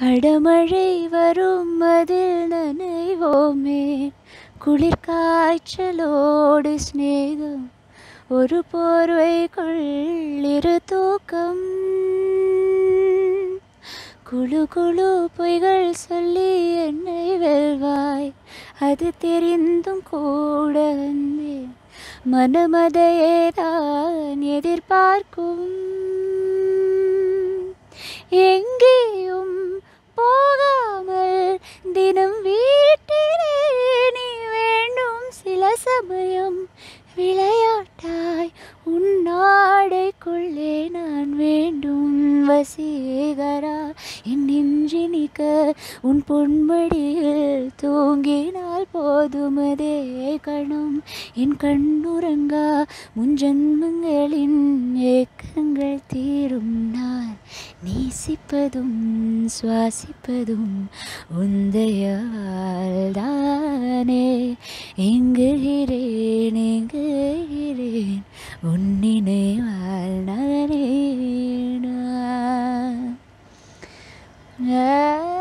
அடமழை வரும் அதில் நனைவோமே குளிர் காய்ச்சலோடு சிநேகம் ஒரு போர்வைக்குள் இரு தூக்கம். குழு குழு பொய்கள் சொல்லி என்னை வெல்வாய் அது தெரிந்தும் கூட வந்தேன் மனமதையே தான் எதிர்பார்க்கும். எங்க விளையாட்டாய் உன்னாடைக்குள்ளே நான் வேண்டும். வசீகரா என் நெஞ்சினிக்க உன் பொன்மடியில் தூங்கினால் போதுமதே கணம். என் கண்ணுறங்கா முன் ஜன்மங்களின் ஏக்கங்கள் தீரும். நான் நேசிப்பதும் சுவாசிப்பதும் உந்தையால் தானே எங்குகிறேன் எங்கு Yeah.